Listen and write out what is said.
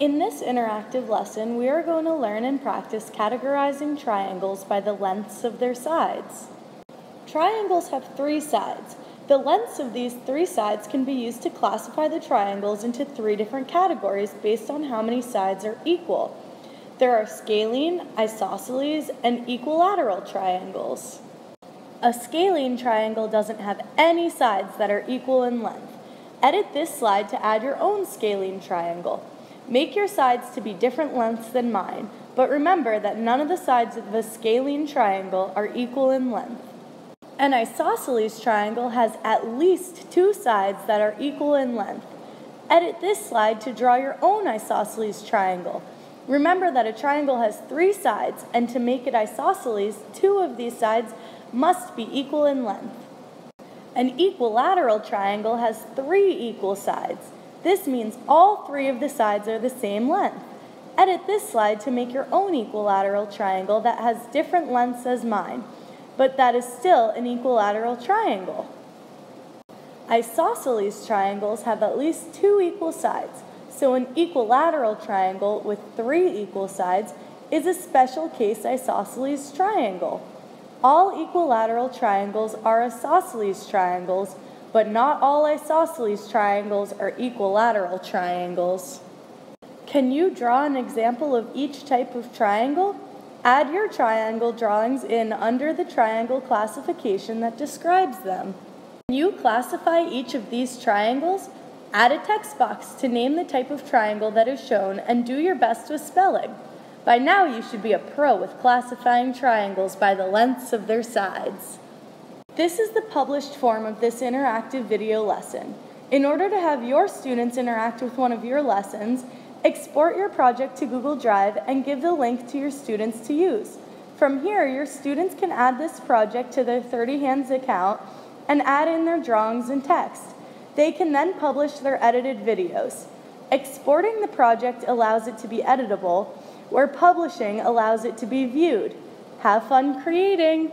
In this interactive lesson, we are going to learn and practice categorizing triangles by the lengths of their sides. Triangles have three sides. The lengths of these three sides can be used to classify the triangles into three different categories based on how many sides are equal. There are scalene, isosceles, and equilateral triangles. A scalene triangle doesn't have any sides that are equal in length. Edit this slide to add your own scalene triangle. Make your sides to be different lengths than mine, but remember that none of the sides of the scalene triangle are equal in length. An isosceles triangle has at least two sides that are equal in length. Edit this slide to draw your own isosceles triangle. Remember that a triangle has three sides, and to make it isosceles, two of these sides must be equal in length. An equilateral triangle has three equal sides. This means all three of the sides are the same length. Edit this slide to make your own equilateral triangle that has different lengths as mine, but that is still an equilateral triangle. Isosceles triangles have at least two equal sides, so an equilateral triangle with three equal sides is a special case isosceles triangle. All equilateral triangles are isosceles triangles, but not all isosceles triangles are equilateral triangles. Can you draw an example of each type of triangle? Add your triangle drawings in under the triangle classification that describes them. Can you classify each of these triangles? Add a text box to name the type of triangle that is shown and do your best with spelling. By now, you should be a pro with classifying triangles by the lengths of their sides. This is the published form of this interactive video lesson. In order to have your students interact with one of your lessons, export your project to Google Drive and give the link to your students to use. From here, your students can add this project to their 30 Hands account and add in their drawings and text. They can then publish their edited videos. Exporting the project allows it to be editable, where publishing allows it to be viewed. Have fun creating!